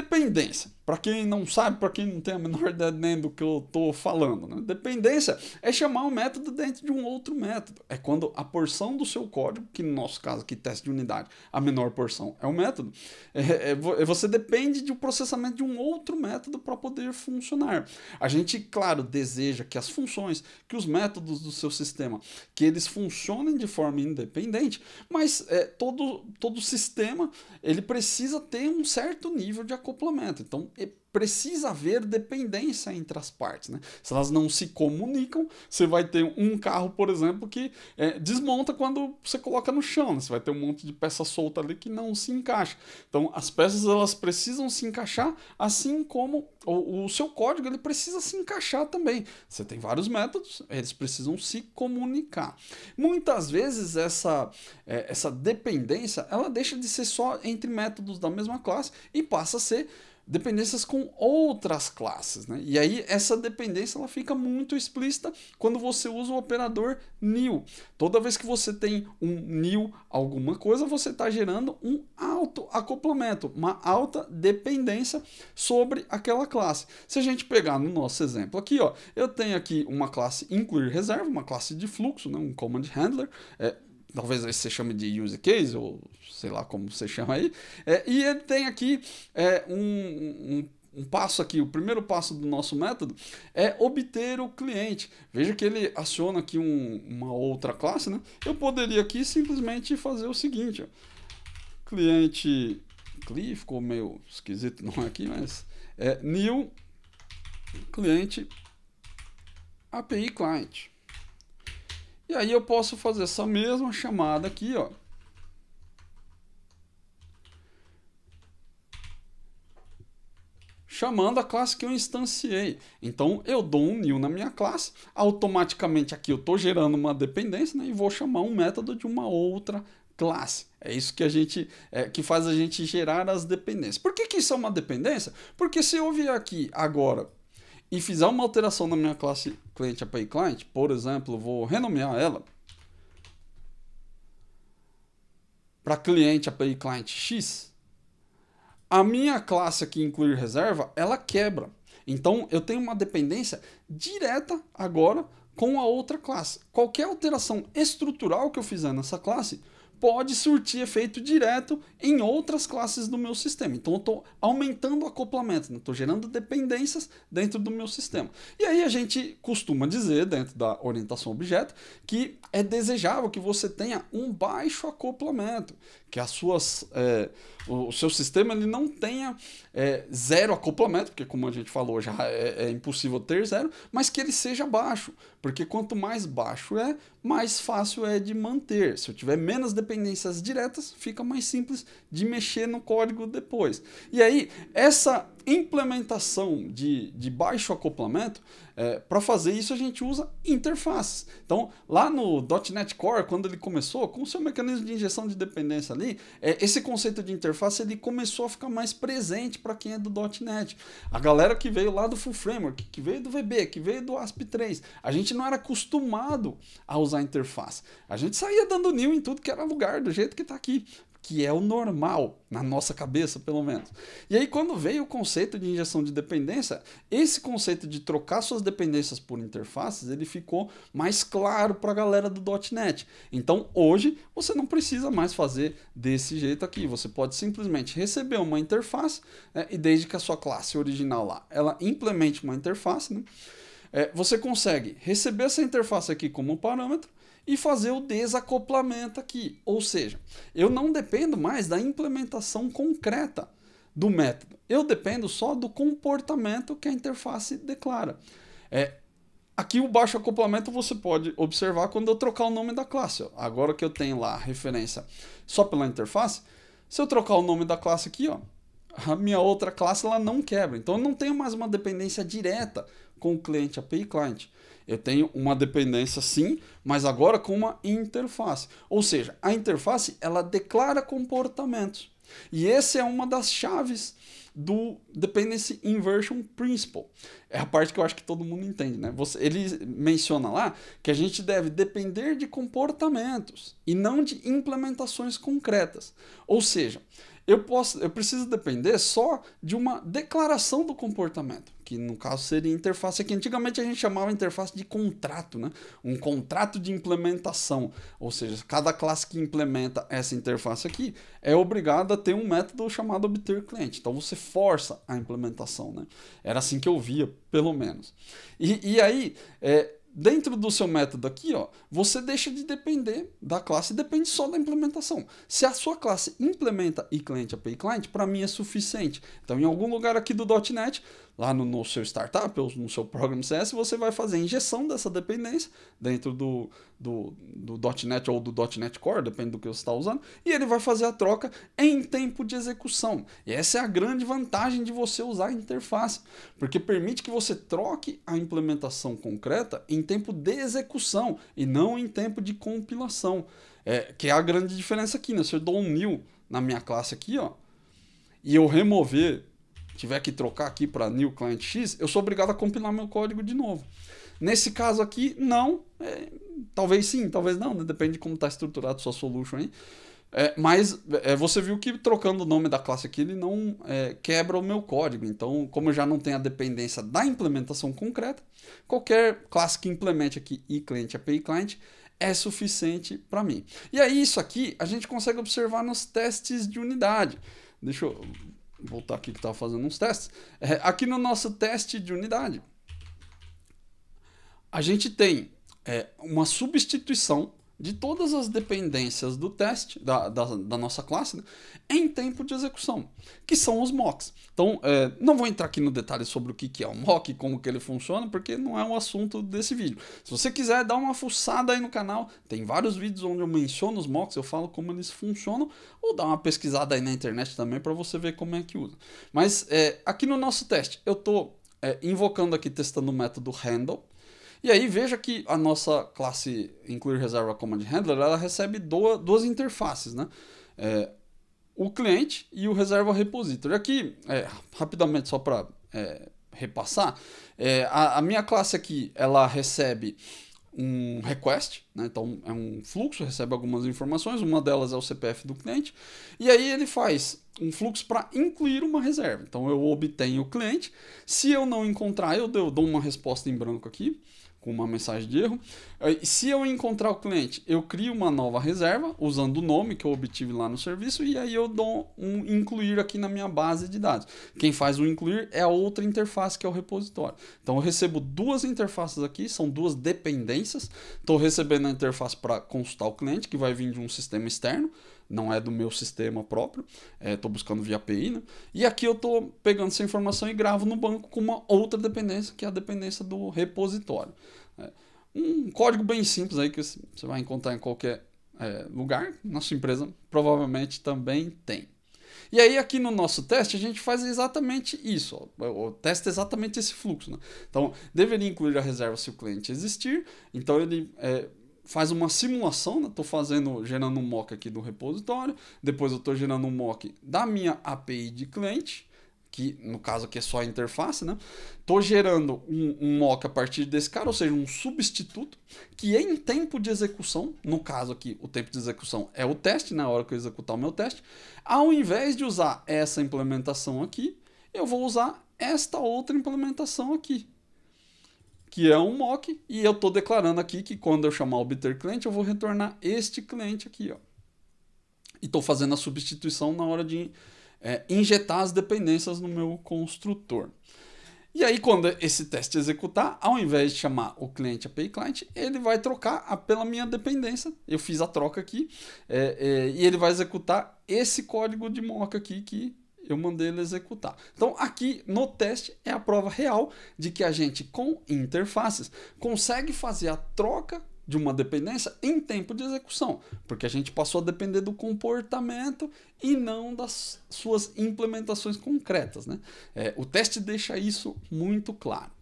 Dependência. Para quem não sabe, para quem não tem a menor ideia nem do que eu estou falando, né? dependência é chamar um método dentro de um outro método. É quando a porção do seu código, que no nosso caso aqui, teste de unidade, a menor porção é o método, é, é, é você depende do processamento de um outro método para poder funcionar. A gente, claro, deseja que as funções, que os métodos do seu sistema, que eles funcionem de forma independente, mas é, todo, todo sistema ele precisa ter um certo nível de acoplamento. Então, precisa haver dependência entre as partes. Né? Se elas não se comunicam, você vai ter um carro, por exemplo, que é, desmonta quando você coloca no chão. Né? Você vai ter um monte de peça solta ali que não se encaixa. Então, as peças elas precisam se encaixar, assim como o, o seu código ele precisa se encaixar também. Você tem vários métodos, eles precisam se comunicar. Muitas vezes essa, é, essa dependência ela deixa de ser só entre métodos da mesma classe e passa a ser dependências com outras classes. Né? E aí essa dependência ela fica muito explícita quando você usa o operador new. Toda vez que você tem um new alguma coisa, você está gerando um alto acoplamento, uma alta dependência sobre aquela classe. Se a gente pegar no nosso exemplo aqui, ó, eu tenho aqui uma classe incluir reserva, uma classe de fluxo, né, um command handler, é, talvez você chame de use case, ou sei lá como você chama aí, é, e ele tem aqui é, um, um um passo aqui, o primeiro passo do nosso método é obter o cliente. Veja que ele aciona aqui um, uma outra classe, né? Eu poderia aqui simplesmente fazer o seguinte, ó. cliente, cli, ficou meio esquisito não é aqui, mas é new cliente API client. E aí eu posso fazer essa mesma chamada aqui, ó. chamando a classe que eu instanciei. Então eu dou um new na minha classe, automaticamente aqui eu estou gerando uma dependência né, e vou chamar um método de uma outra classe. É isso que a gente é, que faz a gente gerar as dependências. Por que, que isso é uma dependência? Porque se eu vier aqui agora e fizer uma alteração na minha classe cliente API client, por exemplo, vou renomear ela para cliente API client X, a minha classe aqui incluir reserva, ela quebra. Então eu tenho uma dependência direta agora com a outra classe. Qualquer alteração estrutural que eu fizer nessa classe pode surtir efeito direto em outras classes do meu sistema. Então eu estou aumentando o acoplamento, estou né? gerando dependências dentro do meu sistema. E aí a gente costuma dizer, dentro da orientação objeto, que é desejável que você tenha um baixo acoplamento, que as suas, é, o, seu sistema ele não tenha é, zero acoplamento, porque como a gente falou já é, é impossível ter zero, mas que ele seja baixo, porque quanto mais baixo é, mais fácil é de manter. Se eu tiver menos dependências diretas, fica mais simples de mexer no código depois. E aí, essa implementação de, de baixo acoplamento, é, para fazer isso a gente usa interfaces. Então, lá no .NET Core, quando ele começou, com o seu mecanismo de injeção de dependência ali, é, esse conceito de interface ele começou a ficar mais presente para quem é do .NET. A galera que veio lá do Full Framework, que veio do VB, que veio do ASP3, a gente não era acostumado a usar interface. A gente saía dando new em tudo que era lugar, do jeito que está aqui que é o normal, na nossa cabeça, pelo menos. E aí, quando veio o conceito de injeção de dependência, esse conceito de trocar suas dependências por interfaces, ele ficou mais claro para a galera do .NET. Então, hoje, você não precisa mais fazer desse jeito aqui. Você pode simplesmente receber uma interface, né, e desde que a sua classe original lá, ela implemente uma interface, né, é, você consegue receber essa interface aqui como parâmetro, e fazer o desacoplamento aqui. Ou seja, eu não dependo mais da implementação concreta do método. Eu dependo só do comportamento que a interface declara. É, aqui o baixo acoplamento você pode observar quando eu trocar o nome da classe. Agora que eu tenho lá a referência só pela interface, se eu trocar o nome da classe aqui, ó, a minha outra classe ela não quebra. Então eu não tenho mais uma dependência direta com o cliente API client. Eu tenho uma dependência sim, mas agora com uma interface. Ou seja, a interface ela declara comportamentos. E essa é uma das chaves do Dependency Inversion Principle. É a parte que eu acho que todo mundo entende, né? Você, ele menciona lá que a gente deve depender de comportamentos e não de implementações concretas. Ou seja, eu, posso, eu preciso depender só de uma declaração do comportamento, que no caso seria interface aqui. Antigamente a gente chamava interface de contrato, né? um contrato de implementação, ou seja, cada classe que implementa essa interface aqui é obrigada a ter um método chamado obter cliente. Então você força a implementação. Né? Era assim que eu via, pelo menos. E, e aí, é, dentro do seu método aqui, ó, você deixa de depender da classe, depende só da implementação. Se a sua classe implementa eClient API Client, para mim é suficiente. Então, em algum lugar aqui do .NET, lá no, no, seu startup ou no seu Program CS, você vai fazer a injeção dessa dependência dentro do, do, do .NET ou do .NET Core, depende do que você está usando, e ele vai fazer a troca em tempo de execução. E essa é a grande vantagem de você usar a interface, porque permite que você troque a implementação concreta em tempo de execução e não em tempo de compilação. É, que é a grande diferença aqui, né? Se eu dou um new na minha classe aqui, ó, e eu remover tiver que trocar aqui para new client X, eu sou obrigado a compilar meu código de novo. Nesse caso aqui, não. É, talvez sim, talvez não, né? depende de como está estruturado sua solution aí. É, mas é, você viu que trocando o nome da classe aqui, ele não é, quebra o meu código. Então, como eu já não tenho a dependência da implementação concreta, qualquer classe que implemente aqui eClient API Client é suficiente para mim. E aí, isso aqui a gente consegue observar nos testes de unidade. Deixa eu voltar aqui que estava fazendo uns testes. É, aqui no nosso teste de unidade, a gente tem é, uma substituição de todas as dependências do teste, da, da, da nossa classe, né, em tempo de execução, que são os mocks. Então, é, não vou entrar aqui no detalhe sobre o que, que é um mock, como que ele funciona, porque não é o assunto desse vídeo. Se você quiser dar uma fuçada aí no canal, tem vários vídeos onde eu menciono os mocks, eu falo como eles funcionam, ou dá uma pesquisada aí na internet também para você ver como é que usa. Mas é, aqui no nosso teste, eu estou é, invocando aqui, testando o método handle, e aí veja que a nossa classe Include Reserva Command Handler ela recebe duas, duas interfaces, né? É, o cliente e o Reserva Repository. Aqui, é, rapidamente só para é, repassar, é, a, a, minha classe aqui ela recebe um request, né? então é um fluxo, recebe algumas informações, uma delas é o CPF do cliente, e aí ele faz um fluxo para incluir uma reserva. Então eu obtenho o cliente, se eu não encontrar, eu dou uma resposta em branco aqui, com uma mensagem de erro. Se eu encontrar o cliente, eu crio uma nova reserva usando o nome que eu obtive lá no serviço e aí eu dou um incluir aqui na minha base de dados. Quem faz o incluir é a outra interface que é o repositório. Então eu recebo duas interfaces aqui, são duas dependências. Estou recebendo a interface para consultar o cliente, que vai vir de um sistema externo não é do meu sistema próprio, estou é, buscando via API, né? E aqui eu estou pegando essa informação e gravo no banco com uma outra dependência, que é a dependência do repositório. É, um código bem simples aí que você vai encontrar em qualquer é, lugar, nossa empresa provavelmente também tem. E aí aqui no nosso teste a gente faz exatamente isso, o teste exatamente esse fluxo. Né? Então deveria incluir a reserva se o cliente existir, então ele é, faz uma simulação, estou né? fazendo, gerando um mock aqui do repositório, depois eu estou gerando um mock da minha API de cliente, que no caso aqui é só a interface, né? Estou gerando um, um, mock a partir desse cara, ou seja, um substituto, que em tempo de execução, no caso aqui o tempo de execução é o teste, na hora que eu executar o meu teste, ao invés de usar essa implementação aqui, eu vou usar esta outra implementação aqui, que é um mock, e eu estou declarando aqui que quando eu chamar o obter cliente, eu vou retornar este cliente aqui. Ó. E estou fazendo a substituição na hora de é, injetar as dependências no meu construtor. E aí, quando esse teste executar, ao invés de chamar o cliente API Client, ele vai trocar a, pela minha dependência. Eu fiz a troca aqui, é, é, e ele vai executar esse código de mock aqui que eu mandei ele executar. Então, aqui no teste é a prova real de que a gente, com interfaces, consegue fazer a troca de uma dependência em tempo de execução, porque a gente passou a depender do comportamento e não das suas implementações concretas. Né? É, o teste deixa isso muito claro.